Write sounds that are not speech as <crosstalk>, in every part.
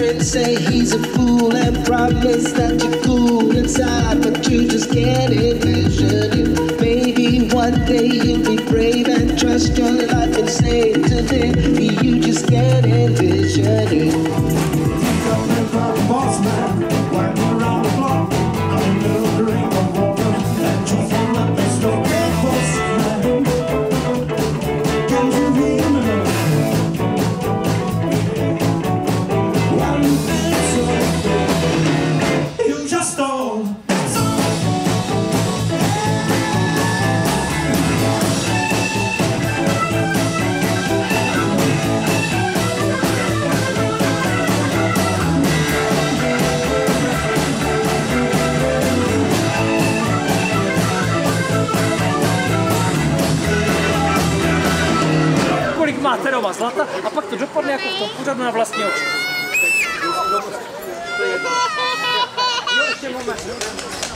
friends say he's a fool and promise that you're cool inside, but you just can't envision it. Maybe one day you'll be brave and trust your life and say to them, you just can't envision it. Kolik má Terova zlata a pak to dopadne jako v tom pořadu na vlastní oči. Jo, ještě moment.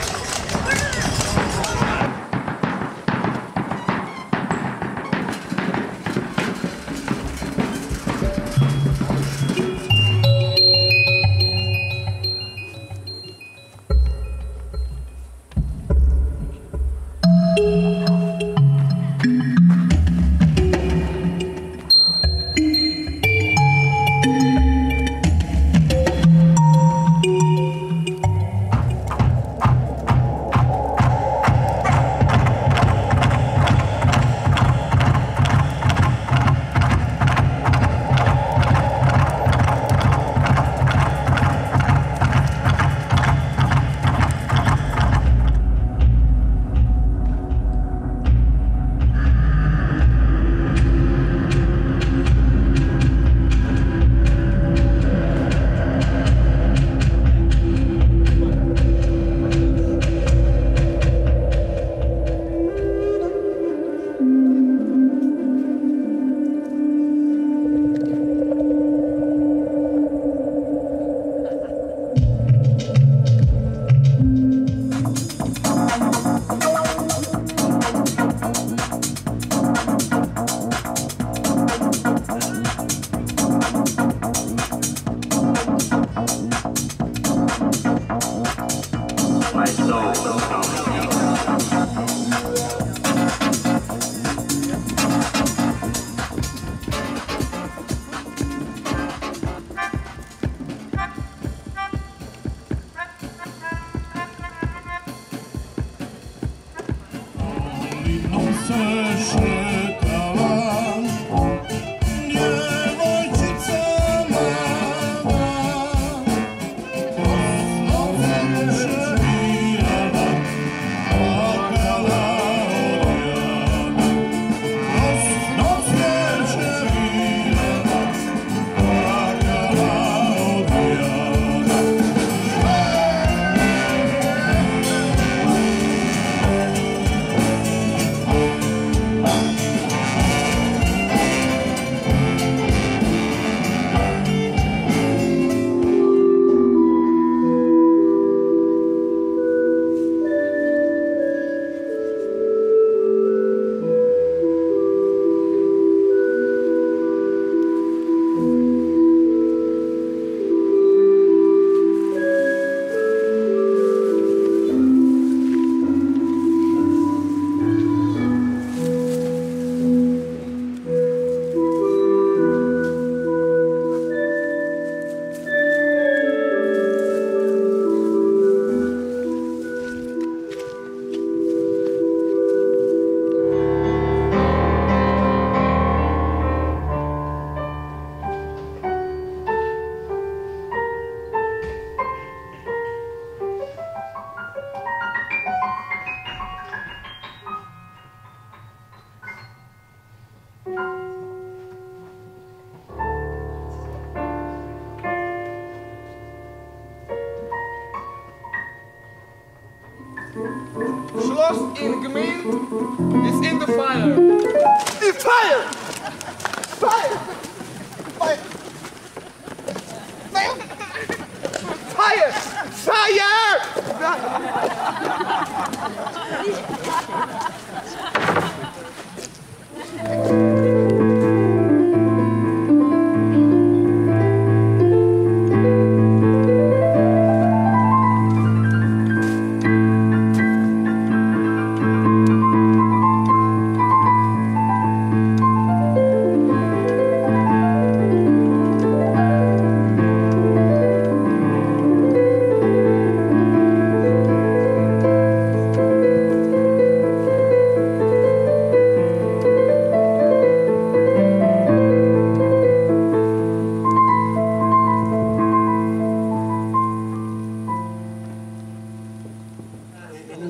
I'll search. Schloss in Gmünd is in the fire. The fire! Fire! Fire! Fire! Fire! <laughs>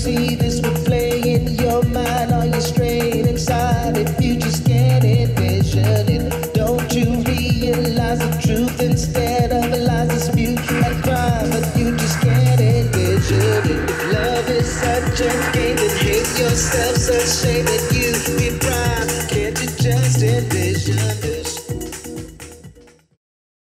see this would play in your mind? Are you straying inside if you just can't envision it? Don't you realize the truth instead of lies, dispute and crime? But you just can't envision it. If love is such a game, then hate yourself, such shame